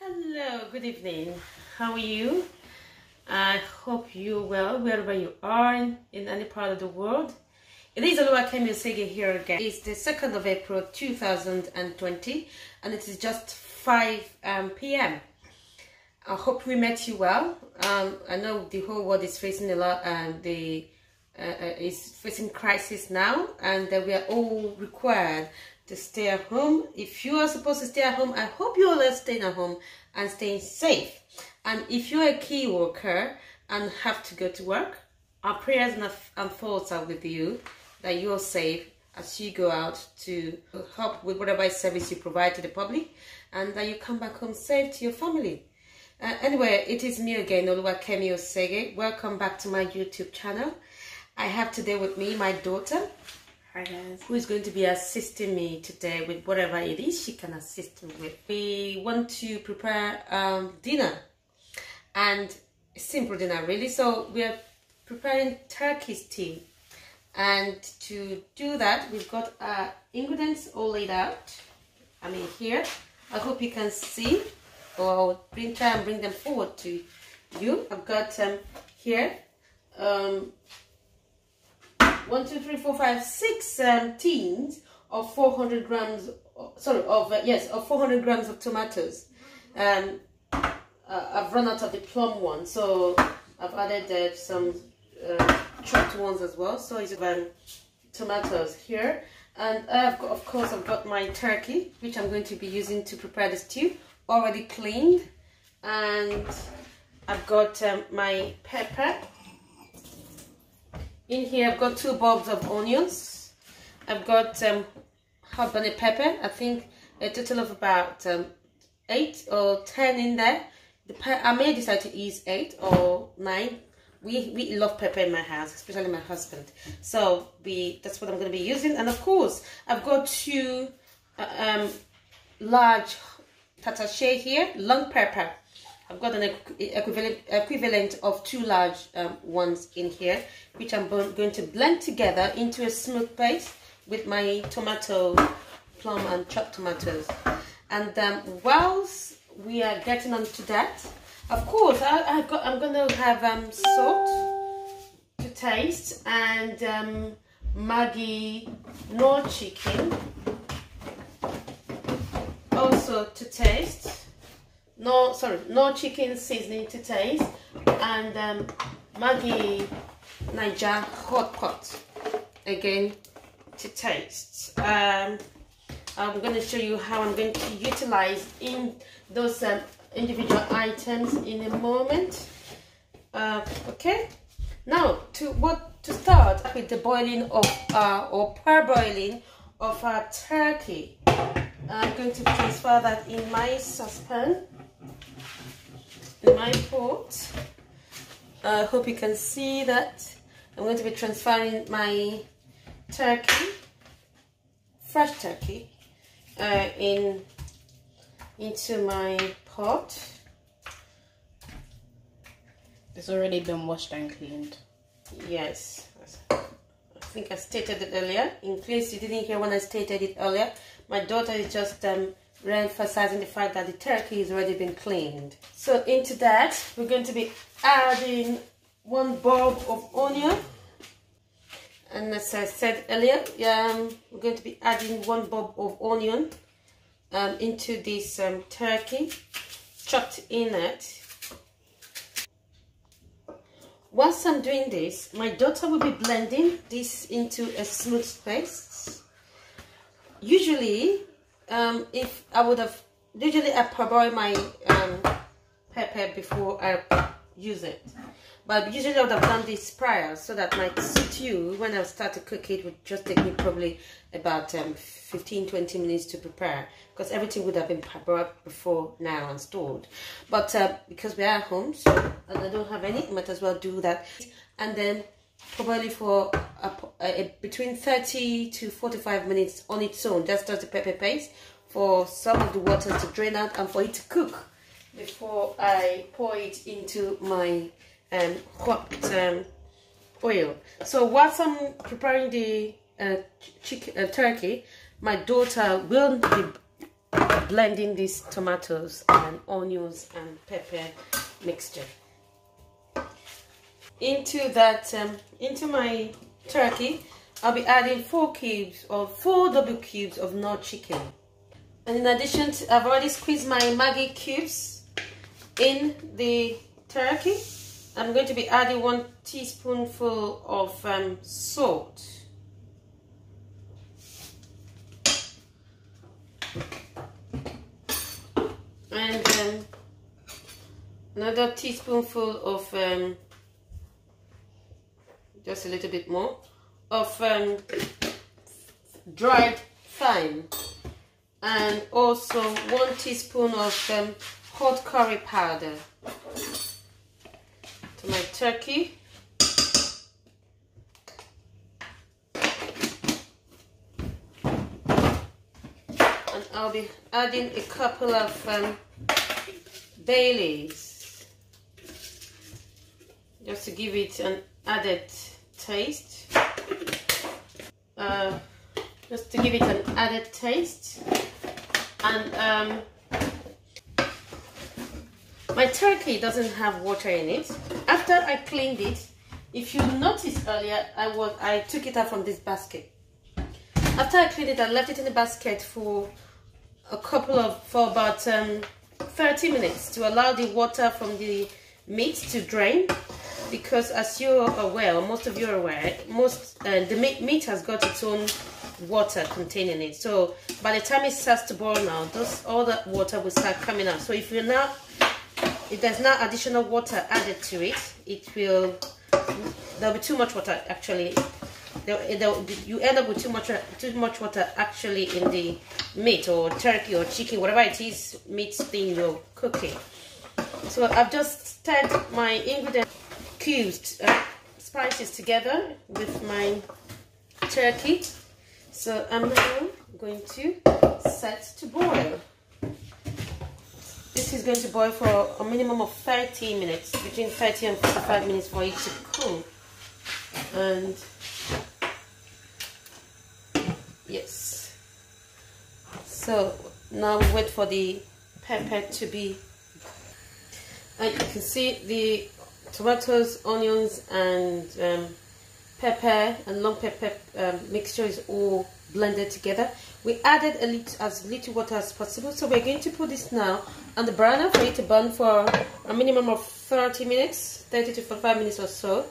Hello, good evening. How are you? I hope you're well wherever you are in, any part of the world. It is Oluwakemi Oseghe here again. It's the 2nd of April 2020 and it is just 5 um, p.m. I hope we met you well. Um, I know the whole world is facing a lot and the uh, uh, is facing crisis now and that we are all required to stay at home. If you are supposed to stay at home, I hope you all are staying at home and staying safe. And if you're a key worker and have to go to work, our prayers and thoughts are with you that you're safe as you go out to help with whatever service you provide to the public and that you come back home safe to your family. Uh, anyway, it is me again, Oluwakemi Oseghe. Welcome back to my YouTube channel. I have today with me my daughter, Who is going to be assisting me today with whatever it is she can assist me with. We want to prepare um, dinner and simple dinner really. So we are preparing turkey stew and to do that we've got our ingredients all laid out. I mean here. I hope you can see or I'll bring, try and bring them forward to you. I've got um, here um, one, two, three, four, five, six um, tins of 400 grams, sorry, of, uh, yes, of 400 grams of tomatoes. Um, uh, I've run out of the plum one, so I've added uh, some uh, chopped ones as well. So it's um, tomatoes here. And I've got, of course, I've got my turkey, which I'm going to be using to prepare the stew, already cleaned. And I've got um, my pepper, in here I've got two bulbs of onions. I've got um, habanero pepper. I think a total of about um, eight or ten in there. The I may decide to use eight or nine. We we love pepper in my house, especially my husband. So we that's what I'm going to be using. And of course, I've got two uh, um, large tatashe here, long pepper. I've got an equivalent, equivalent of two large um, ones in here, which I'm going to blend together into a smooth paste with my tomato, plum and chopped tomatoes. And um, whilst we are getting onto that, of course, I, have got, I'm going to have um, salt to taste and um, Maggi Knorr chicken also to taste no sorry no chicken seasoning to taste and um, Maggi Naija hot pot again to taste. Um, I'm going to show you how I'm going to utilize in those um, individual items in a moment. Uh, okay. Now to what to start with the boiling of uh, or parboiling of our turkey. I'm going to transfer that in my saucepan in my pot. I hope you can see that. I'm going to be transferring my turkey, fresh turkey, uh, in into my pot. It's already been washed and cleaned. Yes. I think I stated it earlier. In case you didn't hear when I stated it earlier, my daughter is just um, re-emphasizing the fact that the turkey has already been cleaned. So into that, we're going to be adding one bulb of onion. And as I said earlier, um, we're going to be adding one bulb of onion um, into this um, turkey, chopped in it. Whilst I'm doing this, my daughter will be blending this into a smooth paste. Usually, um, if I would have usually I parboil my um, pepper before I use it. But usually I would have done this prior so that my stew when I start to cook it would just take me probably about um, 15-20 minutes to prepare because everything would have been parboiled before now and stored but uh, because we are at home so and I don't have any might as well do that. And then probably for a, a, between 30 to 45 minutes on its own. Just does the pepper paste for some of the water to drain out and for it to cook before I pour it into my um, hot um, oil. So whilst I'm preparing the uh, chicken, uh, turkey, my daughter will be blending these tomatoes and onions and pepper mixture into that um, into my turkey I'll be adding four cubes or four double cubes of Knorr chicken. And in addition to, I've already squeezed my Maggi cubes in the turkey. I'm going to be adding one teaspoonful of um, salt. And um, another teaspoonful of um, just a little bit more of um, dried thyme. And also one teaspoon of um, hot curry powder to my turkey. And I'll be adding a couple of um, bay leaves. Just to give it an added taste. Uh, just to give it an added taste. And um, my turkey doesn't have water in it. After I cleaned it if you noticed earlier I was I took it out from this basket. After I cleaned it I left it in the basket for a couple of for about um, 30 minutes to allow the water from the meat to drain because as you're aware most of you are aware most uh, the meat, has got its own water containing it. So by the time it starts to boil now those all that water will start coming out. So if you're not if there's not additional water added to it it will there'll be too much water actually. There, there, you end up with too much too much water actually in the meat or turkey or chicken whatever it is meat thing you're cooking. So I've just stirred my ingredients cubed uh, spices together with my turkey. So I'm now going to set to boil. This is going to boil for a minimum of 30 minutes between 30 and 45 minutes for it to cool. And yes. So now we wait for the pepper to be and you can see the tomatoes onions and um, pepper and long pepper um, mixture is all blended together. We added a little as little water as possible. So we're going to put this now on the burner for it to burn for a minimum of 30 minutes 30 to 45 minutes or so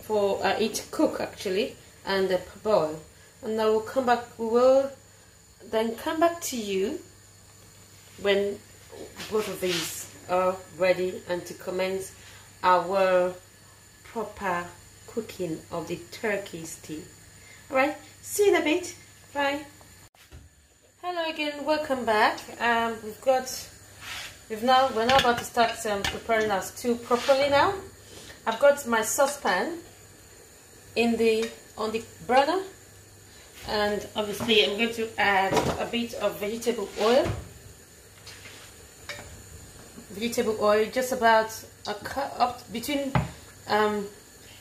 for uh, it to cook actually and uh, boil. And now we'll come back we will then come back to you when both of these are ready and to commence our proper cooking of the turkey stew all right see you in a bit. Bye. Hello again welcome back. Um, we've got we've now we're now about to start um, preparing our stew properly now. I've got my saucepan in the on the burner and obviously I'm going to add a bit of vegetable oil vegetable oil just about a cup up between um,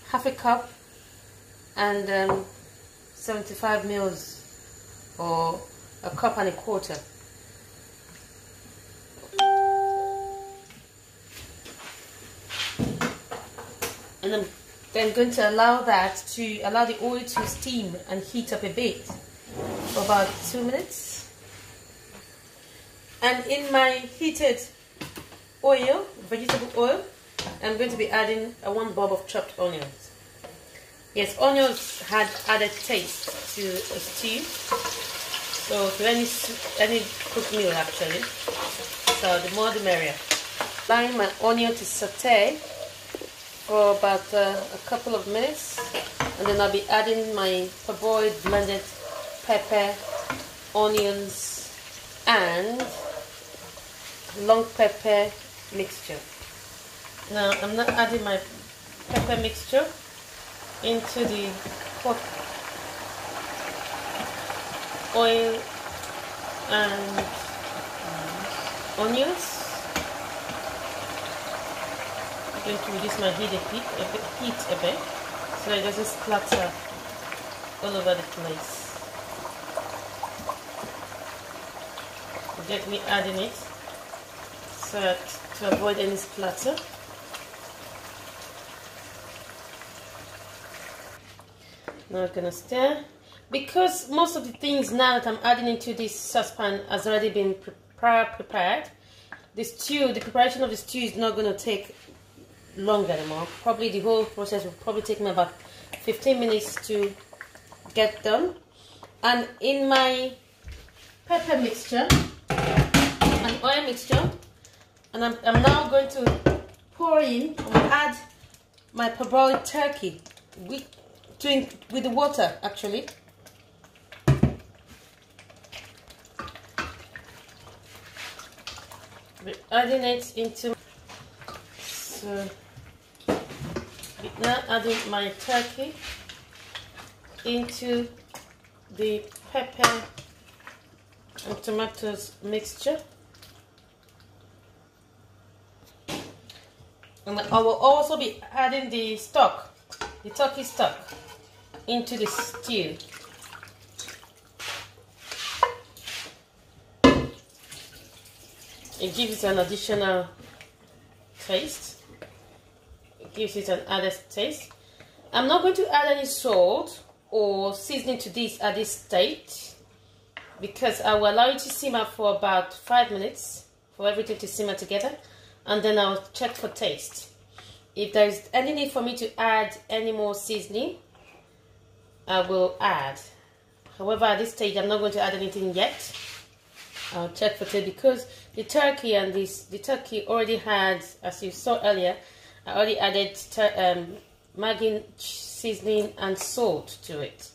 half a cup and um, 75 mils or a cup and a quarter. And I'm then going to allow that to allow the oil to steam and heat up a bit for about two minutes. And in my heated oil vegetable oil. I'm going to be adding a one bulb of chopped onions. Yes onions had added taste to a stew. So to any any cooked meal actually. So the more the merrier. Allowing my onion to saute for about uh, a couple of minutes. And then I'll be adding my parboiled blended pepper, onions and long pepper mixture. Now I'm not adding my pepper mixture into the hot oil and onions I'm going to reduce my heat a bit, a bit, heat a bit so it doesn't splatter all over the place. gently adding it so that to avoid any splatter. Now I'm gonna stir. Because most of the things now that I'm adding into this saucepan has already been prior prepared, the stew, the preparation of the stew is not gonna take longer anymore. Probably the whole process will probably take me about 15 minutes to get done. And in my pepper mixture and oil mixture, and I'm, I'm now going to pour in and add my parboiled turkey with, with the water actually. We're adding it into so now adding my turkey into the pepper and tomatoes mixture and I will also be adding the stock. The turkey stock into the stew. It gives it an additional taste. It gives it an added taste. I'm not going to add any salt or seasoning to this at this stage because I will allow it to simmer for about five minutes for everything to simmer together and then I'll check for taste. If there is any need for me to add any more seasoning I will add. However at this stage I'm not going to add anything yet. I'll check for taste because the turkey and this the turkey already had as you saw earlier I already added um, Maggi seasoning and salt to it.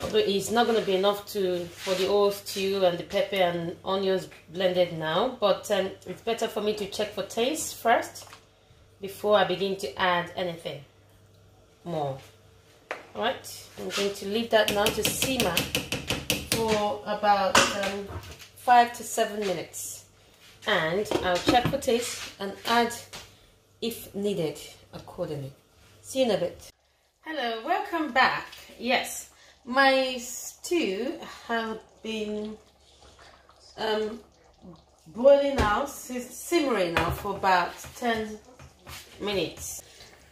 It's not going to be enough to for the whole stew and the pepper and onions blended now, but um, it's better for me to check for taste first before I begin to add anything more. Alright, I'm going to leave that now to simmer for about um, 5 to 7 minutes and I'll check for taste and add if needed accordingly. See you in a bit. Hello, welcome back. Yes, my stew has been um, boiling now, simmering now for about 10 minutes.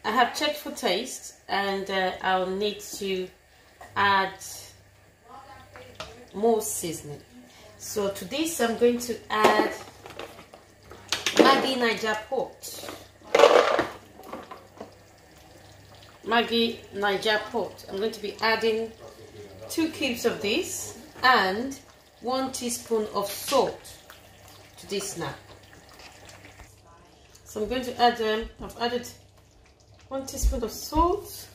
I have checked for taste and uh, I'll need to add more seasoning. So to this I'm going to add Maggi Naija Pot. Maggi Naija Pot. I'm going to be adding two cubes of this and one teaspoon of salt to this now. So I'm going to add, um, I've added one teaspoon of salt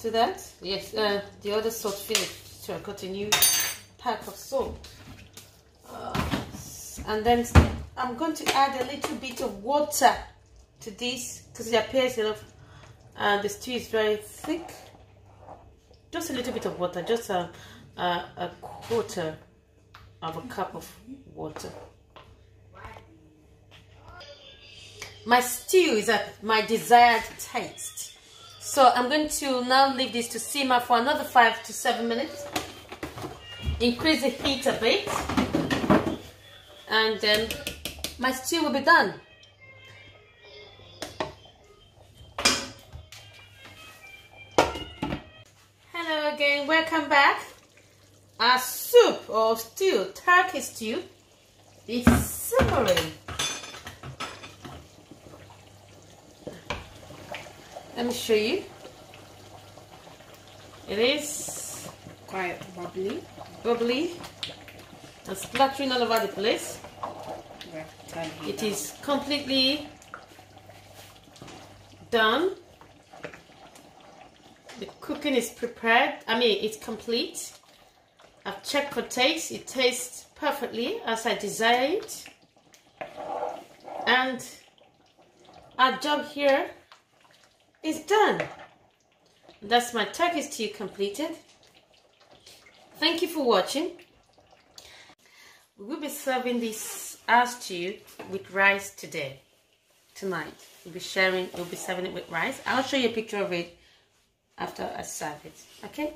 to that. Yes, uh, the other salt finished, so I got a new pack of salt. Uh, and then I'm going to add a little bit of water to this because it appears enough and the stew is very thick just a little bit of water just a, a, a quarter of a cup of water. My stew is at my desired taste. So I'm going to now leave this to simmer for another five to seven minutes. Increase the heat a bit. And then my stew will be done again, welcome back. Our soup or stew, turkey stew, is simmering. Let me show you. It is quite bubbly. Bubbly and splattering all over the place. It is completely done the cooking is prepared. I mean, it's complete. I've checked for taste. It tastes perfectly as I desired. And our job here is done. That's my turkey stew completed. Thank you for watching. We will be serving this as stew with rice today, tonight. We'll be sharing, we'll be serving it with rice. I'll show you a picture of it after I serve it. Okay?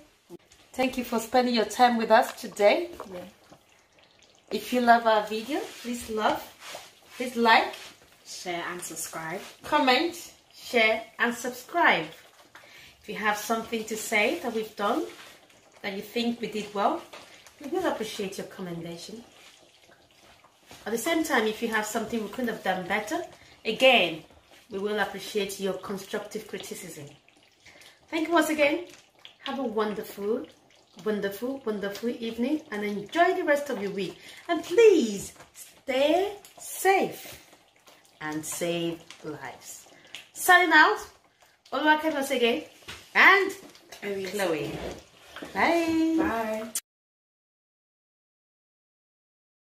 Thank you for spending your time with us today. Yeah. If you love our video, please love, please like, Share and subscribe. comment, share, and subscribe. If you have something to say that we've done that you think we did well, we will appreciate your commendation. At the same time, if you have something we couldn't have done better, again, we will appreciate your constructive criticism. Thank you once again. Have a wonderful, wonderful, wonderful evening and enjoy the rest of your week. And please stay safe and save lives. Signing out, Oluwake again and. Chloe. Bye. Bye.